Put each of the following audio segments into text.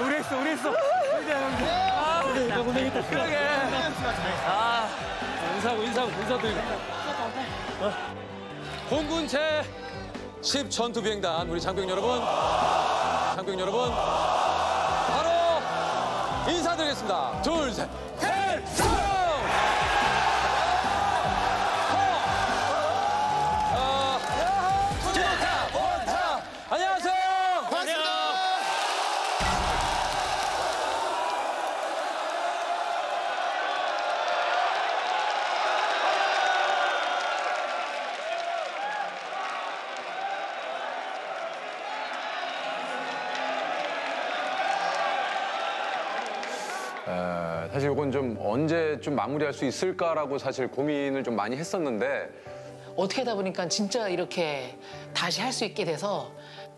우리 했어, 우리 했어. 아, 나 고생했다. 그러게. 아, 인사하고 인사하고 인사도 공군 제10 전투비행단 우리 장병 여러분, 장병 여러분 바로 인사드리겠습니다. 둘, 셋, 필 에, 사실 이건 좀 언제 좀 마무리할 수 있을까라고 사실 고민을 좀 많이 했었는데 어떻게 하다 보니까 진짜 이렇게 다시 할 수 있게 돼서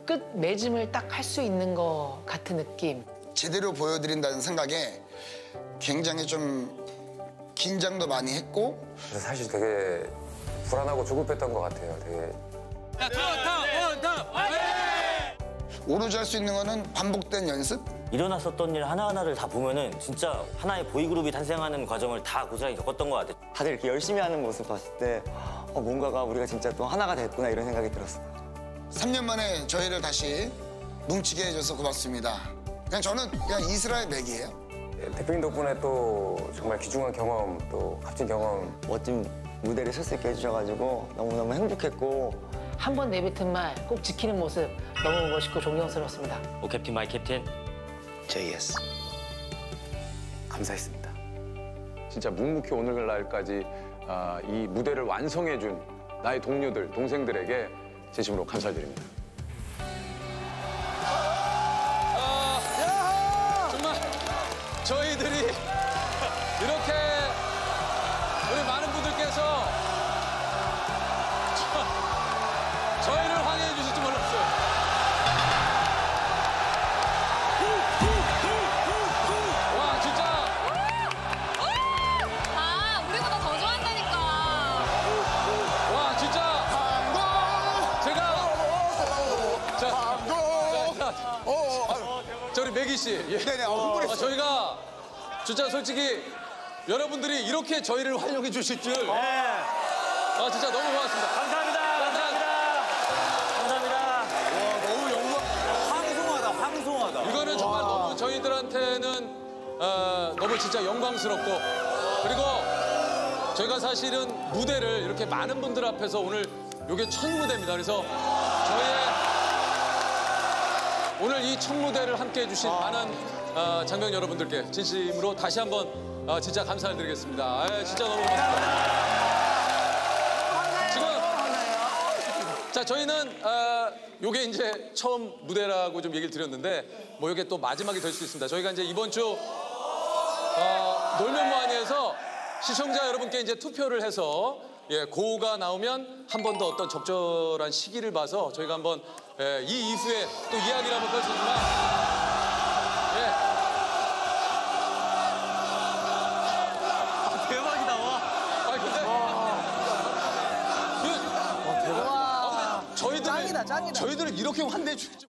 끝 맺음을 딱 할 수 있는 것 같은 느낌. 제대로 보여드린다는 생각에 굉장히 좀 긴장도 많이 했고 사실 되게 불안하고 조급했던 것 같아요. 되게 자, 원타, 원타. 오로지 할 수 있는 거는 반복된 연습 일어났었던 일 하나하나를 다 보면은 진짜 하나의 보이그룹이 탄생하는 과정을 다 고스란히 겪었던 것 같아요. 다들 이렇게 열심히 하는 모습 봤을 때 어, 뭔가가 우리가 진짜 또 하나가 됐구나 이런 생각이 들었어요. 3년 만에 저희를 다시 뭉치게 해줘서 고맙습니다. 그냥 저는 그냥 이스라엘 맥이에요. 대표님 덕분에 또 정말 귀중한 경험, 또 값진 경험 멋진 무대를 설 수 있게 해주셔가지고 너무너무 행복했고 한 번 내뱉은 말 꼭 지키는 모습 너무 멋있고 존경스럽습니다. Oh captain my captain. JS. 감사했습니다. 진짜 묵묵히 오늘날까지 아, 이 무대를 완성해준 나의 동료들, 동생들에게 진심으로 감사드립니다. 씨 예. 네네, 어, 아, 흥분했어. 저희가 진짜 솔직히 여러분들이 이렇게 저희를 활용해 주실 줄 아, 진짜 너무 고맙습니다. 감사합니다. 감사합니다. 감사합니다. 황송하다, 황송하다. 이거는 정말 너무 저희들한테는 어, 너무 진짜 영광스럽고 그리고 저희가 사실은 무대를 이렇게 많은 분들 앞에서 오늘 이게 첫 무대입니다. 그래서 저희의 오늘 이 첫 무대를 함께 해 주신 많은 어, 장병 여러분들께 진심으로 다시 한번 어, 진짜 감사를 드리겠습니다. 아, 진짜 너무 고맙습니다. 지금 자 저희는 어, 요게 이제 처음 무대라고 좀 얘기를 드렸는데 뭐 이게 또 마지막이 될 수 있습니다. 저희가 이제 이번 주 어, 놀면 뭐하니에서 시청자 여러분께 이제 투표를 해서 예, 고가 나오면 한 번 더 어떤 적절한 시기를 봐서 저희가 한번 예, 이 이후에 또 이야기를 한번 펼치지만 예, 대박이다, 와. 아니 근데 그, 아, 근데 저희들 저희들을 이렇게 환대해 주지